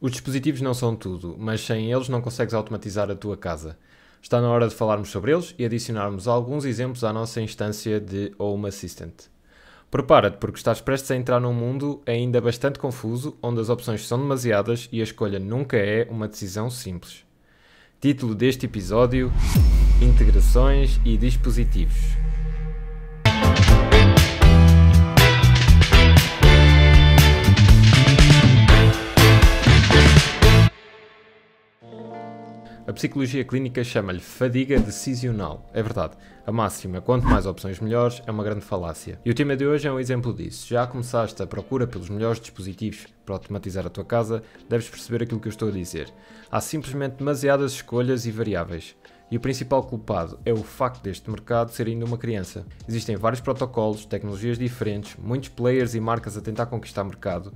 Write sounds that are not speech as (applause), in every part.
Os dispositivos não são tudo, mas sem eles não consegues automatizar a tua casa. Está na hora de falarmos sobre eles e adicionarmos alguns exemplos à nossa instância de Home Assistant. Prepara-te porque estás prestes a entrar num mundo ainda bastante confuso, onde as opções são demasiadas e a escolha nunca é uma decisão simples. Título deste episódio: Integrações e dispositivos. Psicologia clínica chama-lhe fadiga decisional. É verdade, a máxima, quanto mais opções melhores, é uma grande falácia. E o tema de hoje é um exemplo disso. Já começaste a procura pelos melhores dispositivos para automatizar a tua casa, deves perceber aquilo que eu estou a dizer. Há simplesmente demasiadas escolhas e variáveis. E o principal culpado é o facto deste mercado ser ainda uma criança. Existem vários protocolos, tecnologias diferentes, muitos players e marcas a tentar conquistar mercado,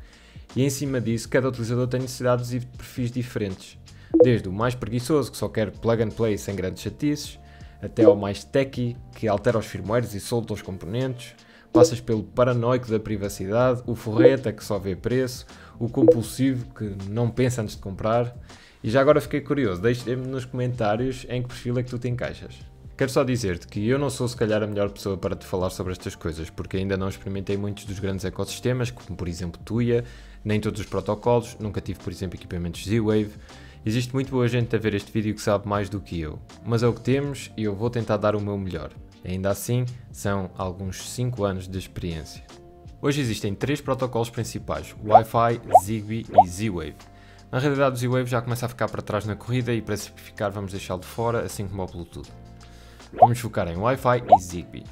e em cima disso, cada utilizador tem necessidades e perfis diferentes. Desde o mais preguiçoso, que só quer plug and play sem grandes chatices, até ao mais techy, que altera os firmwares e solta os componentes, passas pelo paranoico da privacidade, o forreta que só vê preço, o compulsivo que não pensa antes de comprar. E já agora fiquei curioso, deixe-me nos comentários em que perfil é que tu te encaixas. Quero só dizer-te que eu não sou se calhar a melhor pessoa para te falar sobre estas coisas, porque ainda não experimentei muitos dos grandes ecossistemas, como por exemplo Tuya, nem todos os protocolos, nunca tive por exemplo equipamentos Z-Wave, Existe muito boa gente a ver este vídeo que sabe mais do que eu, mas é o que temos e eu vou tentar dar o meu melhor. Ainda assim, são alguns 5 anos de experiência. Hoje existem três protocolos principais, Wi-Fi, Zigbee e Z-Wave. Na realidade o Z-Wave já começa a ficar para trás na corrida e para simplificar vamos deixá-lo de fora, assim como o Bluetooth. Vamos focar em Wi-Fi e Zigbee.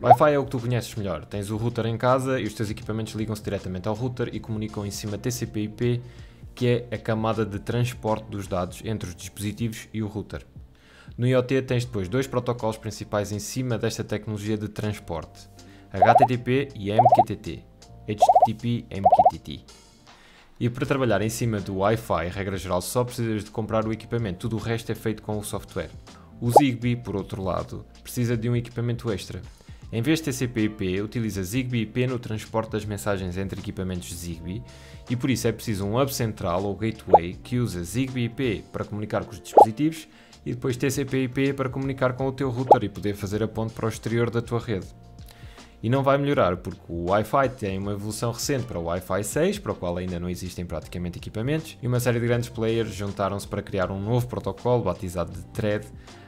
Wi-Fi é o que tu conheces melhor. Tens o router em casa e os teus equipamentos ligam-se diretamente ao router e comunicam em cima TCP/IP que é a camada de transporte dos dados entre os dispositivos e o router. No IoT tens depois dois protocolos principais em cima desta tecnologia de transporte, HTTP e MQTT, HTTP MQTT. E para trabalhar em cima do Wi-Fi, regra geral, só precisas de comprar o equipamento, tudo o resto é feito com o software. O Zigbee, por outro lado, precisa de um equipamento extra. Em vez de TCP/IP, utiliza Zigbee IP no transporte das mensagens entre equipamentos Zigbee e por isso é preciso um hub central ou gateway que usa Zigbee IP para comunicar com os dispositivos e depois TCP/IP para comunicar com o teu router e poder fazer a ponte para o exterior da tua rede. E não vai melhorar porque o Wi-Fi tem uma evolução recente para o Wi-Fi 6, para o qual ainda não existem praticamente equipamentos, e uma série de grandes players juntaram-se para criar um novo protocolo batizado de Thread,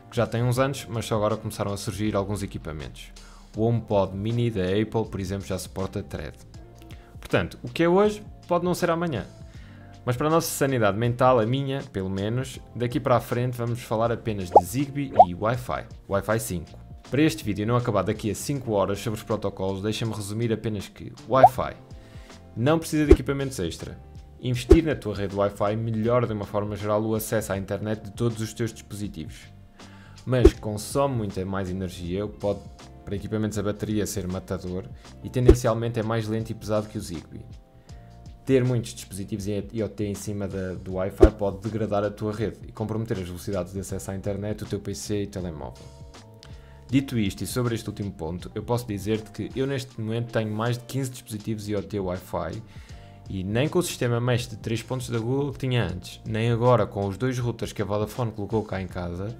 que já tem uns anos, mas só agora começaram a surgir alguns equipamentos. O HomePod Mini da Apple, por exemplo, já suporta Thread. Portanto, o que é hoje pode não ser amanhã. Mas para a nossa sanidade mental, a minha, pelo menos, daqui para a frente vamos falar apenas de Zigbee e Wi-Fi, Wi-Fi 5. Para este vídeo não acabar daqui a 5 horas sobre os protocolos, deixa-me resumir apenas que Wi-Fi não precisa de equipamentos extra. Investir na tua rede Wi-Fi melhora de uma forma geral o acesso à internet de todos os teus dispositivos. Mas consome muita mais energia, pode para equipamentos a bateria ser matador e tendencialmente é mais lento e pesado que o Zigbee. Ter muitos dispositivos IoT em cima da, do Wi-Fi pode degradar a tua rede e comprometer as velocidades de acesso à internet do teu PC e telemóvel. Dito isto e sobre este último ponto, eu posso dizer-te que eu neste momento tenho mais de 15 dispositivos IoT Wi-Fi e nem com o sistema mesh de 3 pontos da Google que tinha antes, nem agora com os dois routers que a Vodafone colocou cá em casa,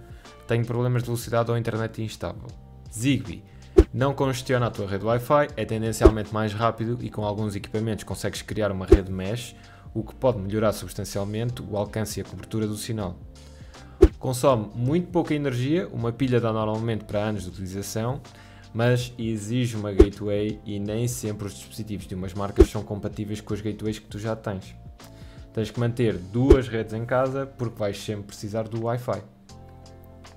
tenho problemas de velocidade ou internet instável. Zigbee não congestiona a tua rede Wi-Fi, é tendencialmente mais rápido e com alguns equipamentos consegues criar uma rede mesh, o que pode melhorar substancialmente o alcance e a cobertura do sinal. Consome muito pouca energia, uma pilha dá normalmente para anos de utilização, mas exige uma gateway e nem sempre os dispositivos de umas marcas são compatíveis com as gateways que tu já tens. Tens que manter duas redes em casa porque vais sempre precisar do Wi-Fi.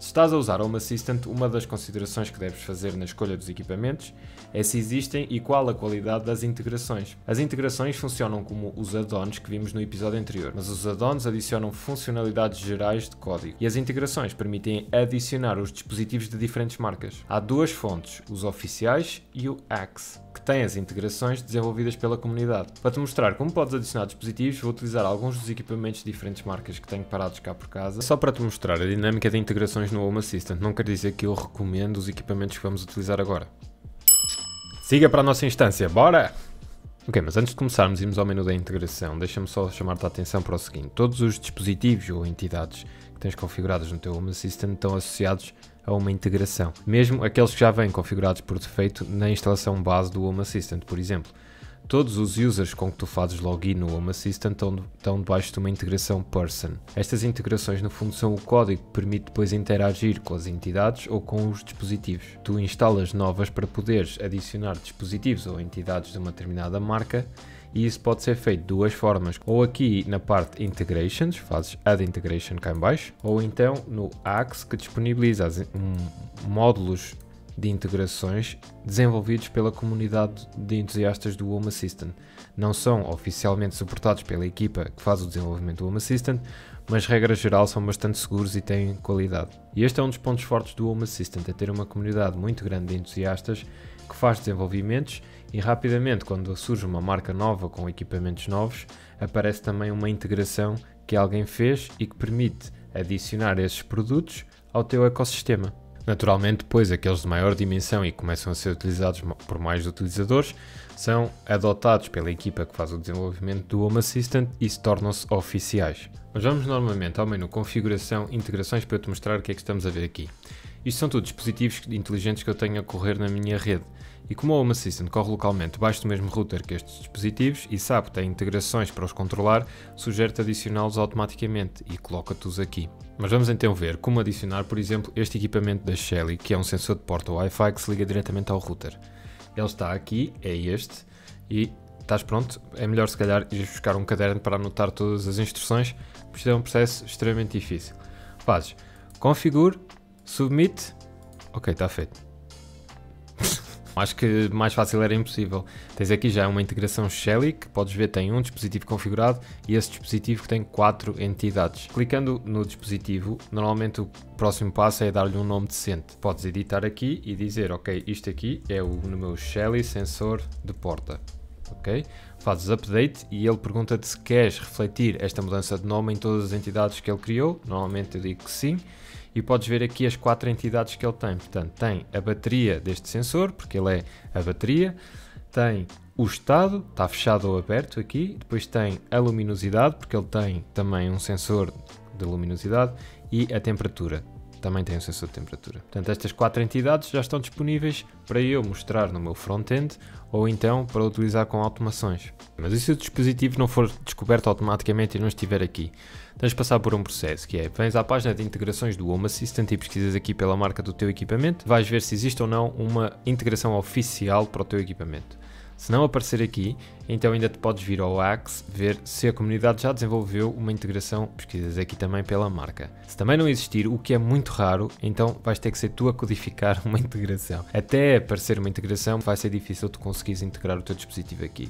Se estás a usar Home Assistant, uma das considerações que deves fazer na escolha dos equipamentos é se existem e qual a qualidade das integrações. As integrações funcionam como os add-ons que vimos no episódio anterior, mas os add-ons adicionam funcionalidades gerais de código e as integrações permitem adicionar os dispositivos de diferentes marcas. Há duas fontes, os oficiais e o Axe que têm as integrações desenvolvidas pela comunidade. Para te mostrar como podes adicionar dispositivos, vou utilizar alguns dos equipamentos de diferentes marcas que tenho parados cá por casa, só para te mostrar a dinâmica de integrações no Home Assistant. Não quer dizer que eu recomendo os equipamentos que vamos utilizar agora. Siga para a nossa instância, bora! Ok, mas antes de começarmos e irmos ao menu da integração, deixa-me só chamar-te a atenção para o seguinte. Todos os dispositivos ou entidades que tens configuradas no teu Home Assistant estão associados a uma integração. Mesmo aqueles que já vêm configurados por defeito na instalação base do Home Assistant, por exemplo. Todos os users com que tu fazes login no Home Assistant estão, estão debaixo de uma integração Person. Estas integrações, no fundo, são o código que permite depois interagir com as entidades ou com os dispositivos. Tu instalas novas para poderes adicionar dispositivos ou entidades de uma determinada marca e isso pode ser feito de duas formas, ou aqui na parte Integrations, fazes Add Integration cá em baixo, ou então no Axe que disponibiliza um, módulos de integrações desenvolvidos pela comunidade de entusiastas do Home Assistant. Não são oficialmente suportados pela equipa que faz o desenvolvimento do Home Assistant, mas regra geral são bastante seguros e têm qualidade. E este é um dos pontos fortes do Home Assistant, é ter uma comunidade muito grande de entusiastas que faz desenvolvimentos e rapidamente quando surge uma marca nova com equipamentos novos, aparece também uma integração que alguém fez e que permite adicionar esses produtos ao teu ecossistema. Naturalmente, depois aqueles de maior dimensão e começam a ser utilizados por mais utilizadores são adotados pela equipa que faz o desenvolvimento do Home Assistant e se tornam-se oficiais. Mas vamos normalmente ao menu Configuração Integrações para te mostrar o que é que estamos a ver aqui. Isto são tudo dispositivos inteligentes que eu tenho a correr na minha rede. E como o Home Assistant corre localmente debaixo do mesmo router que estes dispositivos e sabe que tem integrações para os controlar, sugere-te adicioná-los automaticamente e coloca-te-os aqui. Mas vamos então ver como adicionar, por exemplo, este equipamento da Shelly, que é um sensor de porta Wi-Fi que se liga diretamente ao router. Ele está aqui, é este, e estás pronto? É melhor se calhar ir buscar um caderno para anotar todas as instruções, porque é um processo extremamente difícil. Fazes configure, submit, ok, está feito. (laughs) Acho que mais fácil era impossível. Tens aqui já uma integração Shelly, que podes ver tem um dispositivo configurado e esse dispositivo tem quatro entidades. Clicando no dispositivo, normalmente o próximo passo é dar-lhe um nome decente. Podes editar aqui e dizer, ok, isto aqui é o no meu Shelly sensor de porta. Ok? Fazes update e ele pergunta-te se queres refletir esta mudança de nome em todas as entidades que ele criou. Normalmente eu digo que sim e podes ver aqui as quatro entidades que ele tem. Portanto, tem a bateria deste sensor, porque ele é a bateria, tem o estado, está fechado ou aberto aqui, depois tem a luminosidade, porque ele tem também um sensor de luminosidade, e a temperatura, também tem um sensor de temperatura. Portanto, estas quatro entidades já estão disponíveis para eu mostrar no meu front-end ou então para utilizar com automações. Mas e se o dispositivo não for descoberto automaticamente e não estiver aqui? tens de passar por um processo, que é, vens à página de integrações do Home Assistant e pesquisas aqui pela marca do teu equipamento, vais ver se existe ou não uma integração oficial para o teu equipamento. Se não aparecer aqui, então ainda te podes vir ao Axe ver se a comunidade já desenvolveu uma integração, pesquisas aqui também pela marca. Se também não existir, o que é muito raro, então vais ter que ser tu a codificar (laughs) uma integração. Até aparecer uma integração, vai ser difícil tu conseguires integrar o teu dispositivo aqui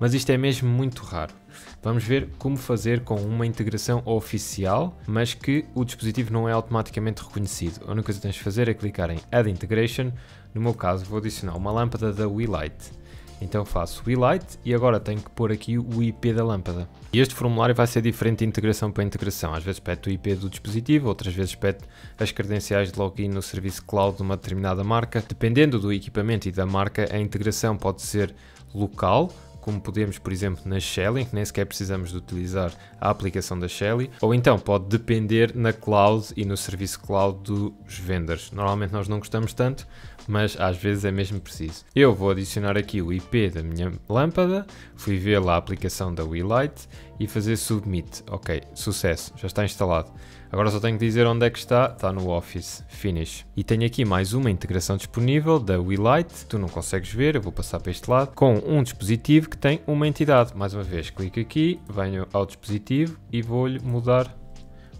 mas isto é mesmo muito raro. Vamos ver como fazer com uma integração oficial, mas que o dispositivo não é automaticamente reconhecido. A única coisa que tens de fazer é clicar em Add Integration. No meu caso, vou adicionar uma lâmpada da WeLight. Então faço WeLight e agora tenho que pôr aqui o IP da lâmpada. E este formulário vai ser diferente de integração para integração. Às vezes pede o IP do dispositivo, outras vezes pede as credenciais de login no serviço cloud de uma determinada marca. Dependendo do equipamento e da marca, a integração pode ser local, como podemos, por exemplo, na Shelly, que nem sequer precisamos de utilizar a aplicação da Shelly, ou então pode depender na cloud e no serviço cloud dos vendors. Normalmente nós não gostamos tanto, mas às vezes é mesmo preciso. Eu vou adicionar aqui o IP da minha lâmpada, fui ver lá a aplicação da WeLight e fazer submit. Ok, sucesso, já está instalado. Agora só tenho que dizer onde é que está, está no Office, Finish. E tenho aqui mais uma integração disponível da WeLight, tu não consegues ver, eu vou passar para este lado, com um dispositivo que tem uma entidade. Mais uma vez, clico aqui, venho ao dispositivo e vou-lhe mudar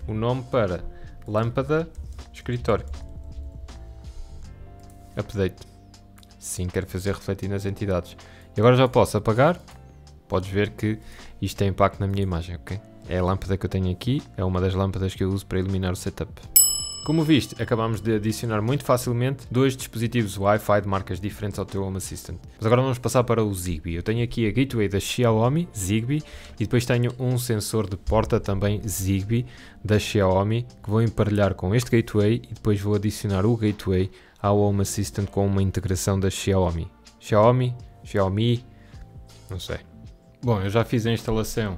o nome para lâmpada escritório. Update. Sim, quero fazer refletir nas entidades. E agora já posso apagar. Podes ver que isto tem impacto na minha imagem, ok? É a lâmpada que eu tenho aqui, é uma das lâmpadas que eu uso para iluminar o setup. Como viste, acabamos de adicionar muito facilmente dois dispositivos Wi-Fi de marcas diferentes ao teu Home Assistant. Mas agora vamos passar para o Zigbee. Eu tenho aqui a gateway da Xiaomi, Zigbee, e depois tenho um sensor de porta também Zigbee da Xiaomi, que vou emparelhar com este gateway e depois vou adicionar o gateway ao Home Assistant com uma integração da Xiaomi. Xiaomi, Xiaomi, não sei. Bom, eu já fiz a instalação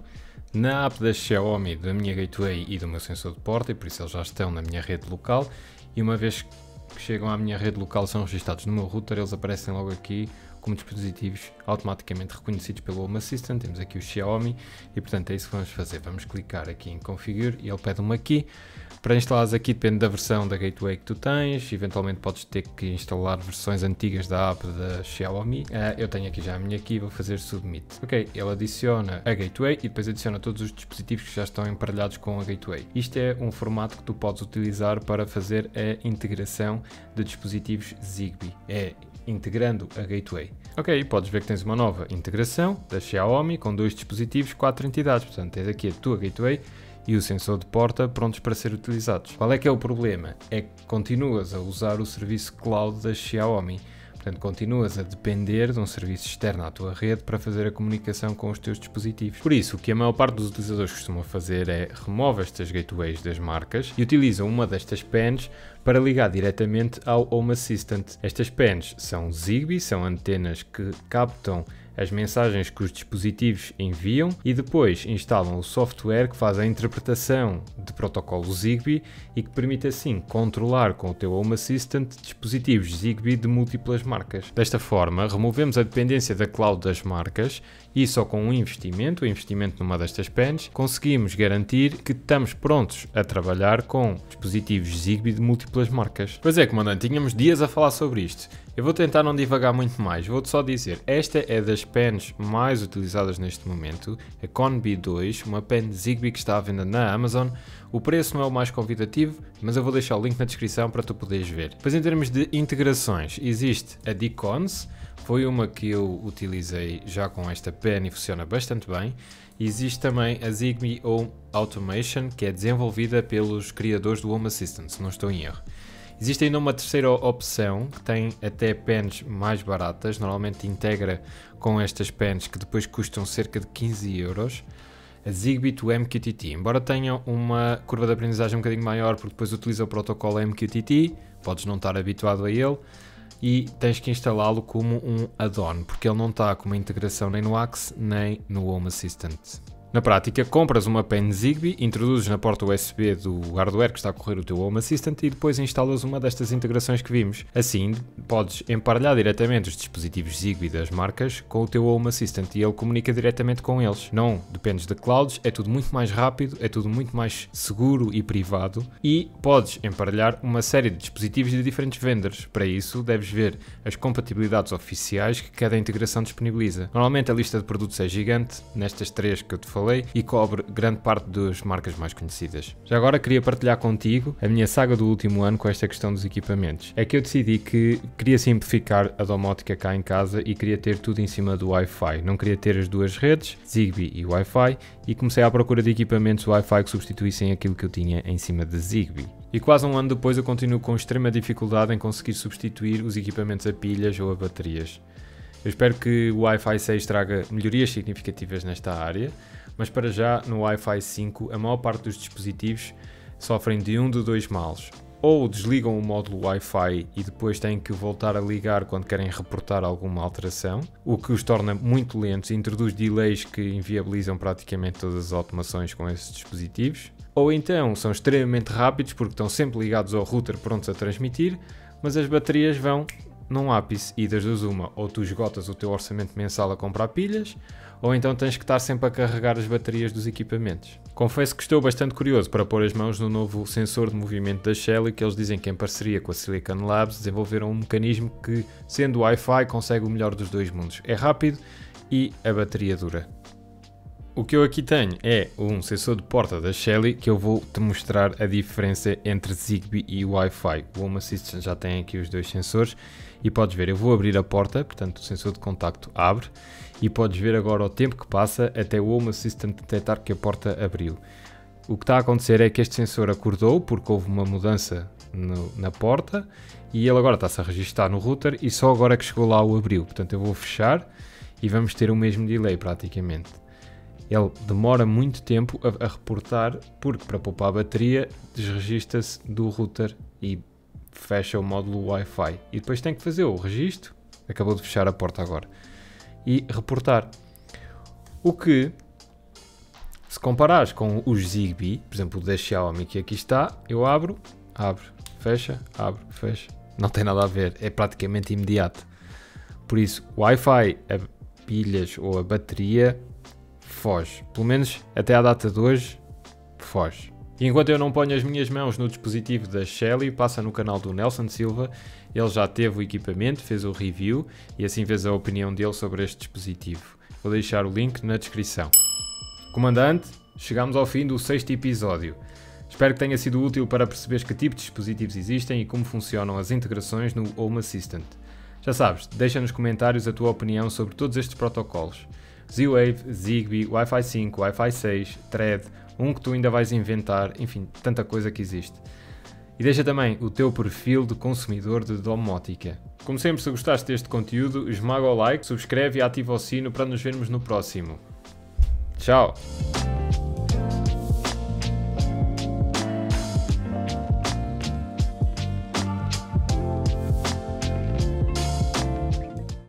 na app da Xiaomi da minha gateway e do meu sensor de porta e por isso eles já estão na minha rede local e uma vez que chegam à minha rede local são registados no meu router, eles aparecem logo aqui como dispositivos automaticamente reconhecidos pelo Home Assistant. Temos aqui o Xiaomi e portanto é isso que vamos fazer. Vamos clicar aqui em Configure e ele pede-me aqui. Para instalares aqui depende da versão da gateway que tu tens, eventualmente podes ter que instalar versões antigas da app da Xiaomi. Uh, eu tenho aqui já a minha aqui, vou fazer Submit. Ok, ele adiciona a gateway e depois adiciona todos os dispositivos que já estão emparelhados com a gateway. Isto é um formato que tu podes utilizar para fazer a integração de dispositivos Zigbee. É integrando a gateway. Ok, podes ver que tens uma nova integração da Xiaomi com dois dispositivos, quatro entidades. Portanto, tens aqui a tua gateway e o sensor de porta prontos para ser utilizados. Qual é que é o problema? É que continuas a usar o serviço cloud da Xiaomi. Portanto, continuas a depender de um serviço externo à tua rede para fazer a comunicação com os teus dispositivos. Por isso, o que a maior parte dos utilizadores costuma fazer é remove estas gateways das marcas e utilizam uma destas pens para ligar diretamente ao Home Assistant. Estas pens são Zigbee, são antenas que captam as mensagens que os dispositivos enviam e depois instalam o software que faz a interpretação de protocolo Zigbee e que permite assim controlar com o teu Home Assistant dispositivos Zigbee de múltiplas marcas. Desta forma, removemos a dependência da cloud das marcas e só com um investimento, o investimento numa destas pens, conseguimos garantir que estamos prontos a trabalhar com dispositivos Zigbee de múltiplas marcas. Pois é, comandante, tínhamos dias a falar sobre isto. Eu vou tentar não divagar muito mais, vou-te só dizer, esta é das pens mais utilizadas neste momento, a Conbi 2, uma pen Zigbee que está à venda na Amazon. O preço não é o mais convidativo, mas eu vou deixar o link na descrição para tu poderes ver. Depois em termos de integrações, existe a Decons, foi uma que eu utilizei já com esta pen e funciona bastante bem. Existe também a Zigbee Home Automation, que é desenvolvida pelos criadores do Home Assistant, se não estou em erro. Existe ainda uma terceira opção que tem até pens mais baratas, normalmente integra com estas pens que depois custam cerca de 15 euros. A Zigbee to MQTT, embora tenha uma curva de aprendizagem um bocadinho maior porque depois utiliza o protocolo MQTT, podes não estar habituado a ele e tens que instalá-lo como um add-on porque ele não está com uma integração nem no Axe nem no Home Assistant. Na prática, compras uma pen Zigbee, introduzes na porta USB do hardware que está a correr o teu Home Assistant e depois instalas uma destas integrações que vimos. Assim, podes emparelhar diretamente os dispositivos Zigbee das marcas com o teu Home Assistant e ele comunica diretamente com eles. Não dependes de clouds, é tudo muito mais rápido, é tudo muito mais seguro e privado e podes emparelhar uma série de dispositivos de diferentes vendors. Para isso, deves ver as compatibilidades oficiais que cada integração disponibiliza. Normalmente a lista de produtos é gigante, nestas três que eu te falei falei e cobre grande parte das marcas mais conhecidas. Já agora queria partilhar contigo a minha saga do último ano com esta questão dos equipamentos. É que eu decidi que queria simplificar a domótica cá em casa e queria ter tudo em cima do Wi-Fi. Não queria ter as duas redes, Zigbee e Wi-Fi, e comecei à procura de equipamentos Wi-Fi que substituíssem aquilo que eu tinha em cima de Zigbee. E quase um ano depois eu continuo com extrema dificuldade em conseguir substituir os equipamentos a pilhas ou a baterias. Eu espero que o Wi-Fi 6 traga melhorias significativas nesta área, mas para já no Wi-Fi 5 a maior parte dos dispositivos sofrem de um de dois males. Ou desligam o módulo Wi-Fi e depois têm que voltar a ligar quando querem reportar alguma alteração, o que os torna muito lentos e introduz delays que inviabilizam praticamente todas as automações com esses dispositivos. Ou então são extremamente rápidos porque estão sempre ligados ao router prontos a transmitir, mas as baterias vão num ápice e das duas uma, ou tu esgotas o teu orçamento mensal a comprar pilhas, ou então tens que estar sempre a carregar as baterias dos equipamentos. Confesso que estou bastante curioso para pôr as mãos no novo sensor de movimento da Shelly, que eles dizem que em parceria com a Silicon Labs desenvolveram um mecanismo que, sendo Wi-Fi, consegue o melhor dos dois mundos. É rápido e a bateria dura. O que eu aqui tenho é um sensor de porta da Shelly que eu vou te mostrar a diferença entre Zigbee e Wi-Fi. O Home Assistant já tem aqui os dois sensores e podes ver, eu vou abrir a porta, portanto o sensor de contacto abre e podes ver agora o tempo que passa até o Home Assistant detectar que a porta abriu. O que está a acontecer é que este sensor acordou porque houve uma mudança no, na porta e ele agora está-se a registrar no router e só agora que chegou lá o abriu. Portanto eu vou fechar e vamos ter o mesmo delay praticamente ele demora muito tempo a, a reportar, porque para poupar a bateria, desregista-se do router e fecha o módulo Wi-Fi. E depois tem que fazer o registro, acabou de fechar a porta agora, e reportar. O que, se comparares com os Zigbee, por exemplo, o da Xiaomi que aqui está, eu abro, abro, fecha, abro, fecha. Não tem nada a ver, é praticamente imediato. Por isso, Wi-Fi, a pilhas ou a bateria, foge. Pelo menos até à data de hoje, foge. E enquanto eu não ponho as minhas mãos no dispositivo da Shelly, passa no canal do Nelson Silva. Ele já teve o equipamento, fez o review e assim fez a opinião dele sobre este dispositivo. Vou deixar o link na descrição. Comandante, chegamos ao fim do sexto episódio. Espero que tenha sido útil para perceberes que tipo de dispositivos existem e como funcionam as integrações no Home Assistant. Já sabes, deixa nos comentários a tua opinião sobre todos estes protocolos. Z-Wave, Zigbee, Wi-Fi 5, Wi-Fi 6, Thread, um que tu ainda vais inventar, enfim, tanta coisa que existe. E deixa também o teu perfil de consumidor de domótica. Como sempre, se gostaste deste conteúdo, esmaga o like, subscreve e ativa o sino para nos vermos no próximo. Tchau!